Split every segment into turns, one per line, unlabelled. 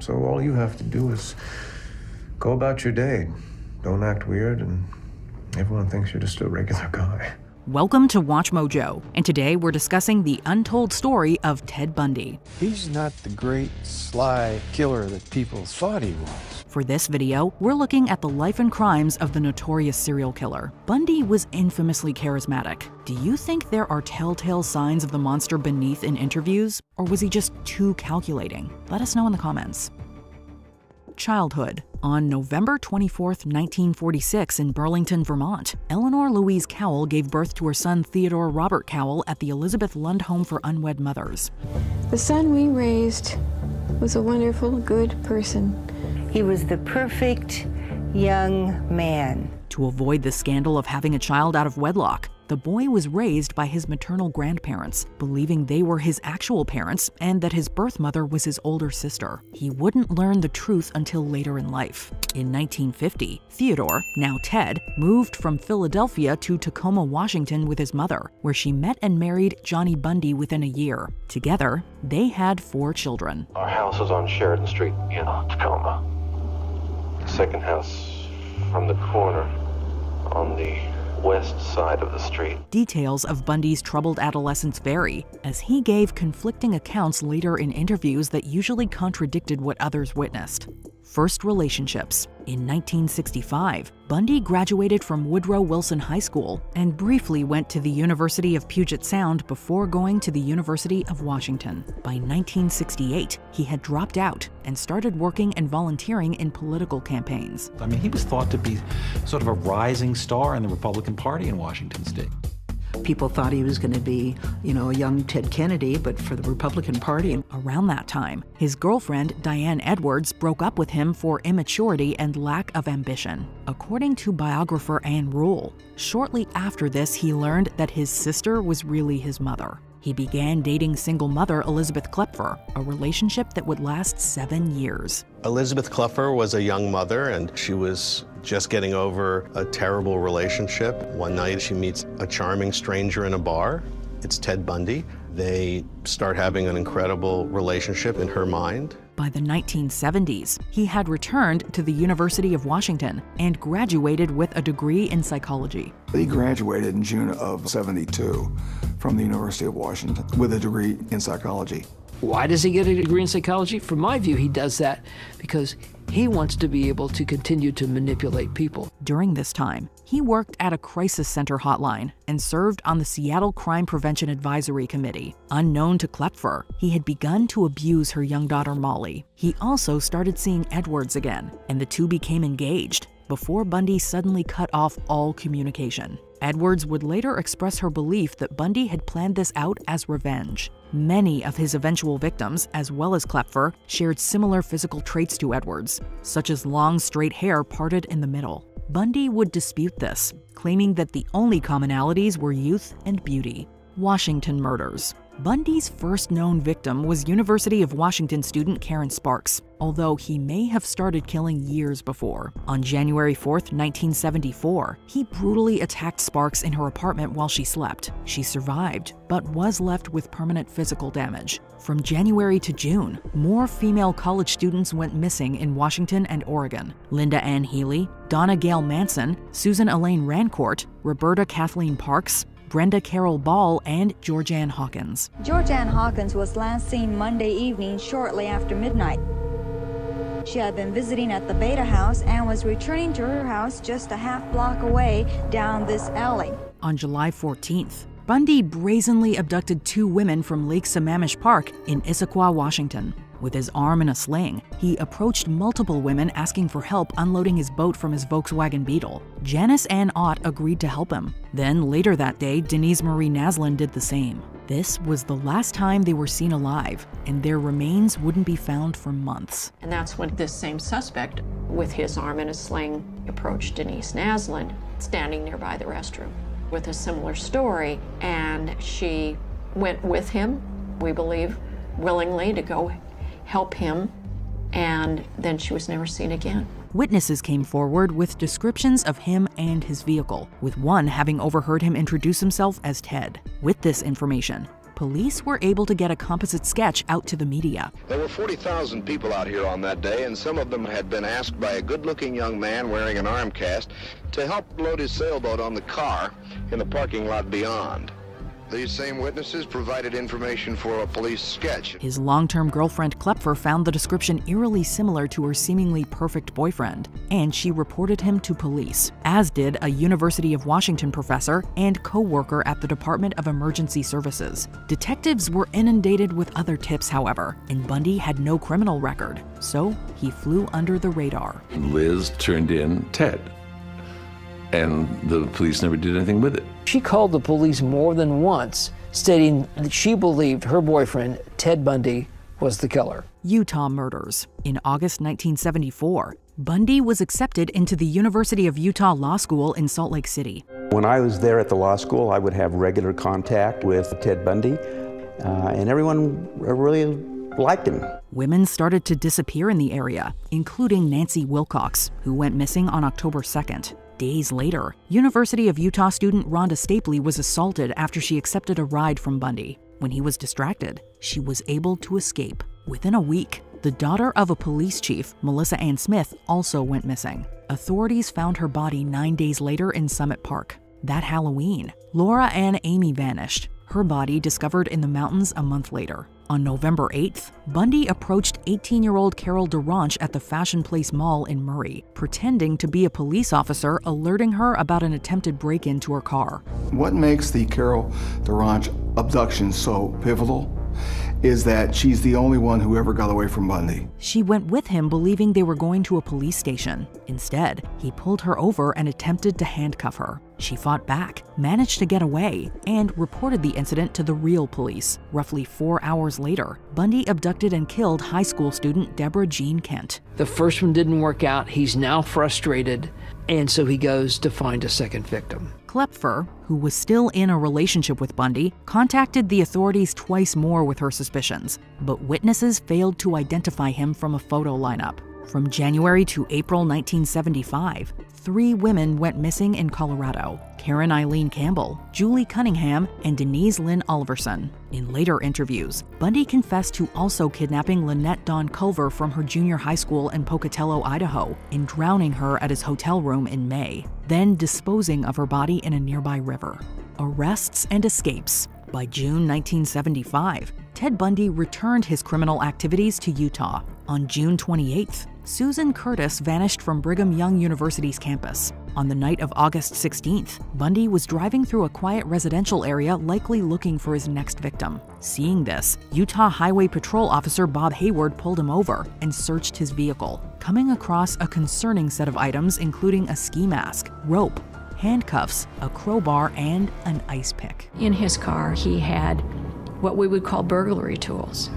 So all you have to do is go about your day. Don't act weird, and everyone thinks you're just a regular guy. Welcome to Watch Mojo, and today we're discussing the untold story of Ted Bundy. He's not the great, sly killer that people thought he was. For this video, we're looking at the life and crimes of the notorious serial killer. Bundy was infamously charismatic. Do you think there are telltale signs of the monster beneath in interviews, or was he just too calculating? Let us know in the comments. Childhood on November 24, 1946, in Burlington, Vermont, Eleanor Louise Cowell gave birth to her son Theodore Robert Cowell at the Elizabeth Lund Home for Unwed Mothers. The son we raised was a wonderful, good person he was the perfect young man. To avoid the scandal of having a child out of wedlock, the boy was raised by his maternal grandparents, believing they were his actual parents and that his birth mother was his older sister. He wouldn't learn the truth until later in life. In 1950, Theodore, now Ted, moved from Philadelphia to Tacoma, Washington with his mother, where she met and married Johnny Bundy within a year. Together, they had four children. Our house is on Sheridan Street in Tacoma second house from the corner on the west side of the street. Details of Bundy's troubled adolescence vary, as he gave conflicting accounts later in interviews that usually contradicted what others witnessed. First Relationships. In 1965, Bundy graduated from Woodrow Wilson High School and briefly went to the University of Puget Sound before going to the University of Washington. By 1968, he had dropped out and started working and volunteering in political campaigns. I mean, he was thought to be sort of a rising star in the Republican Party in Washington state. People thought he was going to be, you know, a young Ted Kennedy, but for the Republican Party. Around that time, his girlfriend, Diane Edwards, broke up with him for immaturity and lack of ambition. According to biographer Ann Rule, shortly after this, he learned that his sister was really his mother. He began dating single mother Elizabeth Kloepfer, a relationship that would last seven years. Elizabeth Kloepfer was a young mother, and she was just getting over a terrible relationship. One night, she meets a charming stranger in a bar. It's Ted Bundy. They start having an incredible relationship in her mind. By the 1970s, he had returned to the University of Washington and graduated with a degree in psychology. He graduated in June of 72 from the University of Washington with a degree in psychology. Why does he get a degree in psychology? From my view, he does that because he wants to be able to continue to manipulate people. During this time, he worked at a crisis center hotline and served on the Seattle Crime Prevention Advisory Committee. Unknown to Kloepfer, he had begun to abuse her young daughter Molly. He also started seeing Edwards again, and the two became engaged before Bundy suddenly cut off all communication. Edwards would later express her belief that Bundy had planned this out as revenge. Many of his eventual victims, as well as Kloepfer, shared similar physical traits to Edwards, such as long, straight hair parted in the middle. Bundy would dispute this, claiming that the only commonalities were youth and beauty. Washington murders. Bundy's first known victim was University of Washington student Karen Sparks, although he may have started killing years before. On January 4, 1974, he brutally attacked Sparks in her apartment while she slept. She survived, but was left with permanent physical damage. From January to June, more female college students went missing in Washington and Oregon. Linda Ann Healy, Donna Gail Manson, Susan Elaine Rancourt, Roberta Kathleen Parks, Brenda Carroll Ball, and Georgann Hawkins. Georgann Hawkins was last seen Monday evening shortly after midnight. She had been visiting at the Beta House and was returning to her house just a half block away down this alley. On July 14th, Bundy brazenly abducted two women from Lake Sammamish Park in Issaquah, Washington. With his arm in a sling, he approached multiple women asking for help unloading his boat from his Volkswagen Beetle. Janice Ann Ott agreed to help him. Then, later that day, Denise Marie Naslund did the same. This was the last time they were seen alive, and their remains wouldn't be found for months. And that's when this same suspect, with his arm in a sling, approached Denise Naslund, standing nearby the restroom, with a similar story, and she went with him, we believe, willingly to go help him, and then she was never seen again. Witnesses came forward with descriptions of him and his vehicle, with one having overheard him introduce himself as Ted. With this information, police were able to get a composite sketch out to the media. There were 40,000 people out here on that day, and some of them had been asked by a good looking young man wearing an arm cast to help load his sailboat on the car in the parking lot beyond. These same witnesses provided information for a police sketch. His long term girlfriend Kloepfer found the description eerily similar to her seemingly perfect boyfriend, and she reported him to police, as did a University of Washington professor and co worker at the Department of Emergency Services. Detectives were inundated with other tips, however, and Bundy had no criminal record, so he flew under the radar. Liz turned in Ted and the police never did anything with it. She called the police more than once, stating that she believed her boyfriend, Ted Bundy, was the killer. Utah murders. In August 1974, Bundy was accepted into the University of Utah Law School in Salt Lake City. When I was there at the law school, I would have regular contact with Ted Bundy, uh, and everyone really liked him. Women started to disappear in the area, including Nancy Wilcox, who went missing on October 2nd days later, University of Utah student Rhonda Stapley was assaulted after she accepted a ride from Bundy. When he was distracted, she was able to escape. Within a week, the daughter of a police chief, Melissa Ann Smith, also went missing. Authorities found her body nine days later in Summit Park. That Halloween, Laura Aime vanished, her body discovered in the mountains a month later. On November 8th, Bundy approached 18 year old Carol DaRonch at the Fashion Place Mall in Murray, pretending to be a police officer, alerting her about an attempted break in to her car. What makes the Carol DaRonch abduction so pivotal is that she's the only one who ever got away from Bundy. She went with him believing they were going to a police station. Instead, he pulled her over and attempted to handcuff her. She fought back, managed to get away, and reported the incident to the real police. Roughly four hours later, Bundy abducted and killed high school student Deborah Jean Kent. The first one didn't work out. He's now frustrated, and so he goes to find a second victim. Kloepfer, who was still in a relationship with Bundy, contacted the authorities twice more with her suspicions, but witnesses failed to identify him from a photo lineup. From January to April 1975, three women went missing in Colorado Caryn Eileen Campbell, Julie Cunningham, and Denise Lynn Oliverson. In later interviews, Bundy confessed to also kidnapping Lynette Dawn Culver from her junior high school in Pocatello, Idaho, and drowning her at his hotel room in May, then disposing of her body in a nearby river. Arrests and escapes. By June 1975, Ted Bundy returned his criminal activities to Utah. On June 28th, Susan Curtis vanished from Brigham Young University's campus. On the night of August 16th, Bundy was driving through a quiet residential area, likely looking for his next victim. Seeing this, Utah Highway Patrol officer Bob Hayward pulled him over and searched his vehicle, coming across a concerning set of items, including a ski mask, rope, handcuffs, a crowbar, and an ice pick. In his car, he had what we would call burglary tools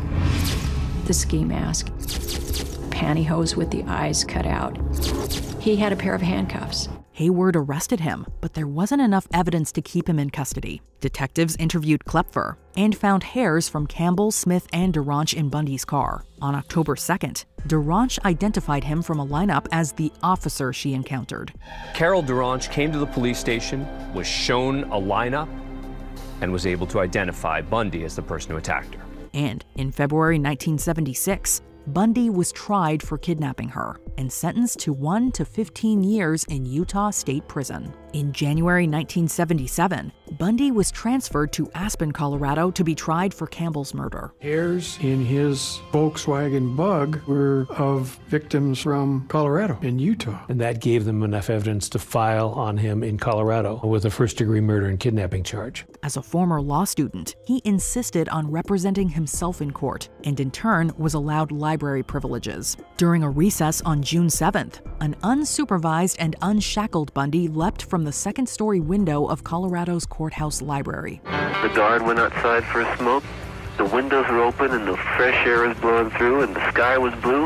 the ski mask, pantyhose with the eyes cut out. He had a pair of handcuffs. Hayward arrested him, but there wasn't enough evidence to keep him in custody. Detectives interviewed Kloepfer and found hairs from Campbell, Smith, and DaRonch in Bundy's car. On October 2nd, DaRonch identified him from a lineup as the officer she encountered. Carol DaRonch came to the police station, was shown a lineup, and was able to identify Bundy as the person who attacked her. And in February 1976, Bundy was tried for kidnapping her and sentenced to 1 to 15 years in Utah State Prison. In January 1977, Bundy was transferred to Aspen, Colorado to be tried for Campbell's murder. Hairs in his Volkswagen bug were of victims from Colorado and Utah. And that gave them enough evidence to file on him in Colorado with a first degree murder and kidnapping charge. As a former law student, he insisted on representing himself in court and in turn was allowed library library privileges. During a recess on June 7th, an unsupervised and unshackled Bundy leapt from the second story window of Colorado's courthouse library. The guard went outside for a smoke. The windows were open and the fresh air was blowing through and the sky was blue.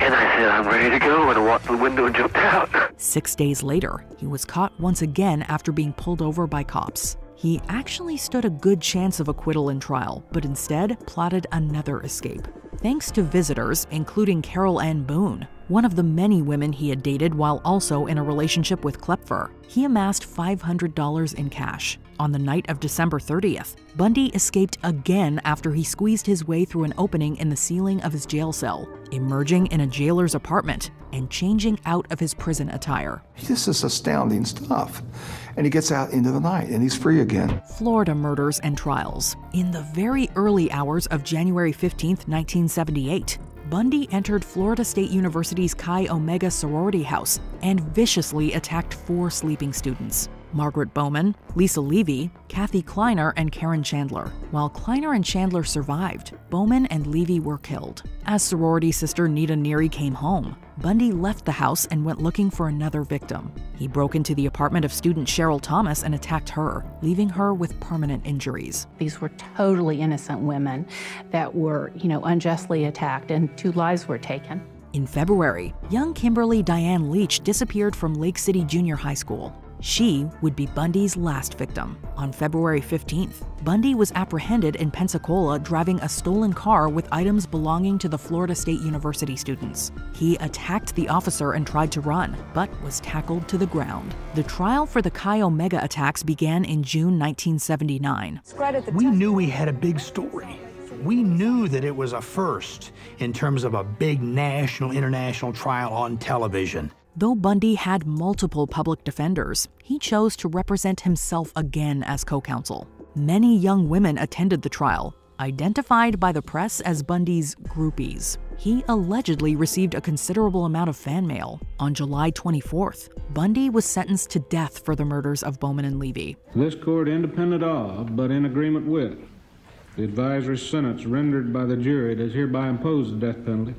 And I said, I'm ready to go. And I walked to the window and jumped out. Six days later, he was caught once again after being pulled over by cops. He actually stood a good chance of acquittal in trial, but instead plotted another escape. Thanks to visitors, including Carol Ann Boone, one of the many women he had dated while also in a relationship with Kloepfer, he amassed $500 in cash. On the night of December 30th, Bundy escaped again after he squeezed his way through an opening in the ceiling of his jail cell, emerging in a jailer's apartment and changing out of his prison attire. This is astounding stuff and he gets out into the night and he's free again. Florida murders and trials. In the very early hours of January 15, 1978, Bundy entered Florida State University's Chi Omega sorority house and viciously attacked four sleeping students. Margaret Bowman, Lisa Levy, Kathy Kleiner, and Karen Chandler. While Kleiner and Chandler survived, Bowman and Levy were killed. As sorority sister Nita Neary came home, Bundy left the house and went looking for another victim. He broke into the apartment of student Cheryl Thomas and attacked her, leaving her with permanent injuries. These were totally innocent women that were, you know, unjustly attacked and two lives were taken. In February, young Kimberly Diane Leach disappeared from Lake City Junior High School. She would be Bundy's last victim. On February 15th, Bundy was apprehended in Pensacola driving a stolen car with items belonging to the Florida State University students. He attacked the officer and tried to run, but was tackled to the ground. The trial for the Chi Omega attacks began in June 1979. We knew we had a big story. We knew that it was a first in terms of a big national, international trial on television. Though Bundy had multiple public defenders, he chose to represent himself again as co counsel. Many young women attended the trial, identified by the press as Bundy's groupies. He allegedly received a considerable amount of fan mail. On July 24th, Bundy was sentenced to death for the murders of Bowman and Levy. This court, independent of, but in agreement with, the advisory sentence rendered by the jury does hereby impose the death penalty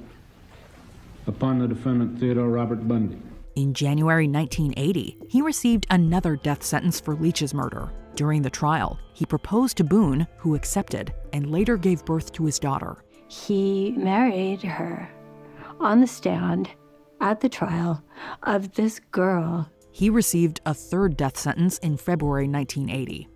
upon the defendant Theodore Robert Bundy. In January 1980, he received another death sentence for Leach's murder. During the trial, he proposed to Boone, who accepted, and later gave birth to his daughter. He married her on the stand at the trial of this girl. He received a third death sentence in February 1980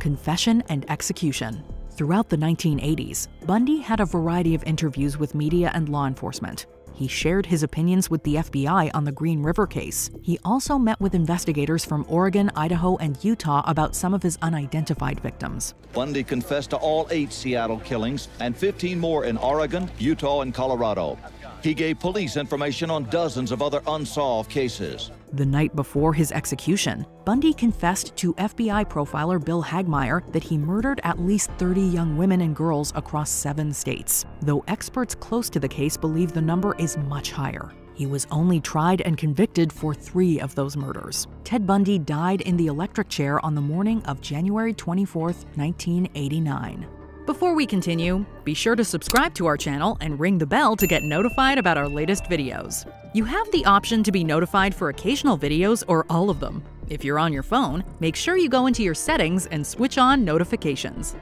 confession and execution. Throughout the 1980s, Bundy had a variety of interviews with media and law enforcement. He shared his opinions with the FBI on the Green River case. He also met with investigators from Oregon, Idaho, and Utah about some of his unidentified victims. Bundy confessed to all eight Seattle killings and 15 more in Oregon, Utah, and Colorado. He gave police information on dozens of other unsolved cases. The night before his execution, Bundy confessed to FBI profiler Bill Hagmaier that he murdered at least 30 young women and girls across seven states, though experts close to the case believe the number is much higher. He was only tried and convicted for three of those murders. Ted Bundy died in the electric chair on the morning of January 24, 1989. Before we continue, be sure to subscribe to our channel and ring the bell to get notified about our latest videos. You have the option to be notified for occasional videos or all of them. If you're on your phone, make sure you go into your settings and switch on notifications.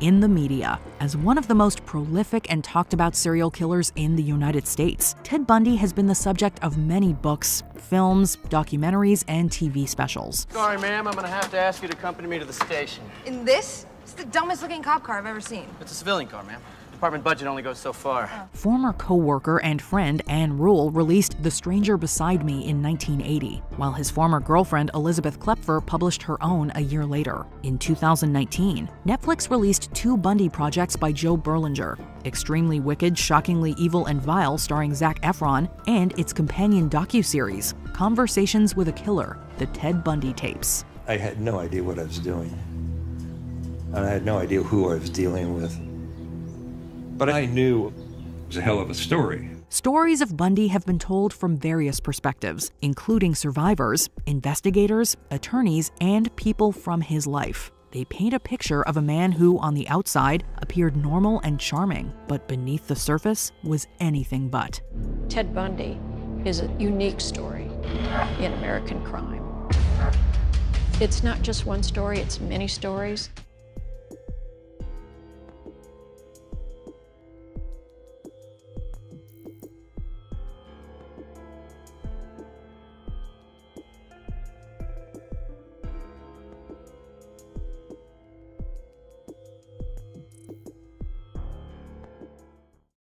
In the media, as one of the most prolific and talked about serial killers in the United States, Ted Bundy has been the subject of many books, films, documentaries, and TV specials. Sorry, ma'am, I'm gonna have to ask you to accompany me to the station. In this? It's the dumbest looking cop car I've ever seen. It's a civilian car, ma'am. Department budget only goes so far. Oh. Former co-worker and friend Ann Rule released The Stranger Beside Me in 1980, while his former girlfriend Elizabeth Kloepfer published her own a year later. In 2019, Netflix released two Bundy projects by Joe Berlinger, Extremely Wicked, Shockingly Evil and Vile starring Zac Efron, and its companion docu-series, Conversations with a Killer, The Ted Bundy Tapes. I had no idea what I was doing and I had no idea who I was dealing with. But I knew it was a hell of a story. Stories of Bundy have been told from various perspectives, including survivors, investigators, attorneys, and people from his life. They paint a picture of a man who, on the outside, appeared normal and charming, but beneath the surface was anything but. Ted Bundy is a unique story in American crime. It's not just one story, it's many stories.